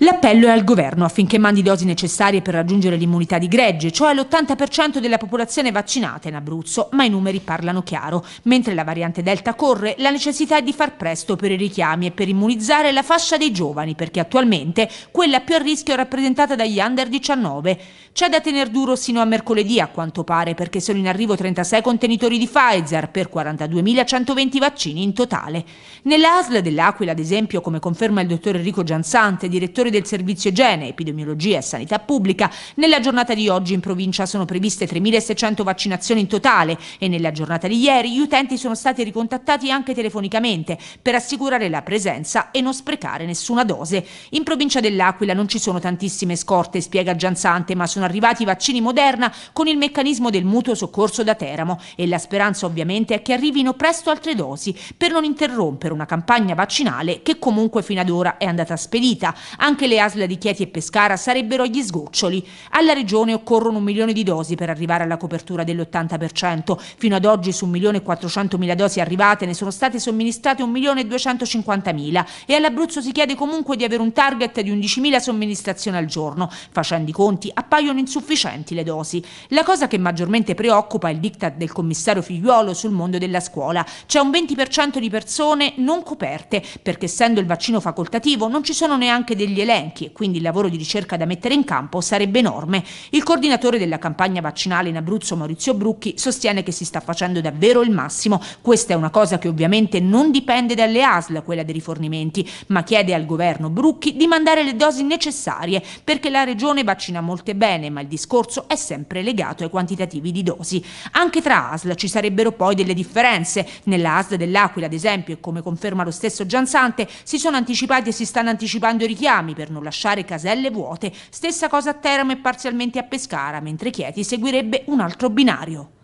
L'appello è al governo affinché mandi dosi necessarie per raggiungere l'immunità di gregge, cioè l'80% della popolazione vaccinata in Abruzzo, ma i numeri parlano chiaro. Mentre la variante Delta corre, la necessità è di far presto per i richiami e per immunizzare la fascia dei giovani, perché attualmente quella più a rischio è rappresentata dagli under 19. C'è da tener duro sino a mercoledì, a quanto pare, perché sono in arrivo 36 contenitori di Pfizer per 42.120 vaccini in totale. Nella ASL dell'Aquila, ad esempio, come conferma il dottor Enrico Gianzante, direttore direttori del servizio igiene, epidemiologia e sanità pubblica, nella giornata di oggi in provincia sono previste 3.600 vaccinazioni in totale e nella giornata di ieri gli utenti sono stati ricontattati anche telefonicamente per assicurare la presenza e non sprecare nessuna dose. In provincia dell'Aquila non ci sono tantissime scorte, spiega Gianzante, ma sono arrivati i vaccini Moderna con il meccanismo del mutuo soccorso da Teramo. E la speranza ovviamente è che arrivino presto altre dosi per non interrompere una campagna vaccinale che comunque fino ad ora è andata spedita, anche anche le ASL di Chieti e Pescara sarebbero agli sgoccioli. Alla regione occorrono un milione di dosi per arrivare alla copertura dell'80%. Fino ad oggi su 1.400.000 dosi arrivate ne sono state somministrate 1.250.000 e all'Abruzzo si chiede comunque di avere un target di 11.000 somministrazioni al giorno. Facendo i conti appaiono insufficienti le dosi. La cosa che maggiormente preoccupa è il diktat del commissario Figliuolo sul mondo della scuola. C'è un 20% di persone non coperte perché essendo il vaccino facoltativo non ci sono neanche degli elenchi elenchi e quindi il lavoro di ricerca da mettere in campo sarebbe enorme. Il coordinatore della campagna vaccinale in Abruzzo, Maurizio Brucchi, sostiene che si sta facendo davvero il massimo. Questa è una cosa che ovviamente non dipende dalle ASL, quella dei rifornimenti, ma chiede al governo Brucchi di mandare le dosi necessarie perché la regione vaccina molte bene, ma il discorso è sempre legato ai quantitativi di dosi. Anche tra ASL ci sarebbero poi delle differenze. Nella ASL dell'Aquila, ad esempio, e come conferma lo stesso Giansante, si sono anticipati e si stanno anticipando i richiami per non lasciare caselle vuote. Stessa cosa a Teramo e parzialmente a Pescara, mentre Chieti seguirebbe un altro binario.